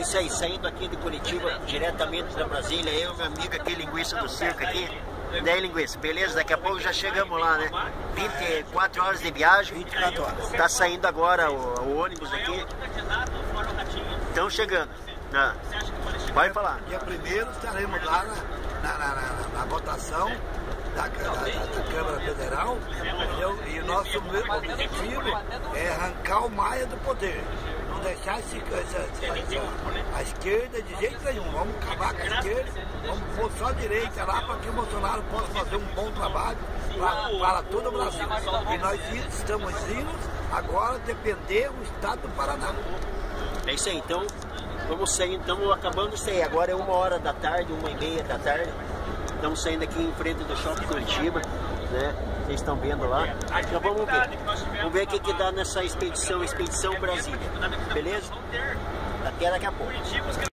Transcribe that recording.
É isso aí, saindo aqui de Curitiba, diretamente da Brasília, eu e meu amigo aqui, linguiça do circo aqui. Daí, linguiça, beleza? Daqui a pouco já chegamos lá, né? 24 horas de viagem. 24 horas. Tá saindo agora o, o ônibus aqui. Estão chegando. Ah, pode falar. Dia primeiro estaremos lá na, na, na, na- votação da, da- da- Câmara Federal entendeu? e o nosso objetivo é arrancar o Maia do poder. Deixar esse, essa, a esquerda de jeito nenhum. Vamos acabar com a esquerda, vamos pôr só a direita lá para que o Bolsonaro possa fazer um bom trabalho para, para todo o Brasil. E nós estamos indo agora depender do estado do Paraná. É isso aí, então vamos sair, estamos acabando de sair. Agora é uma hora da tarde, uma e meia da tarde. Estamos saindo aqui em frente do shopping Curitiba, né? Vocês estão vendo lá. Então vamos ver. Vamos ver o que, que dá nessa expedição, Expedição Brasília. Beleza? Até daqui a pouco.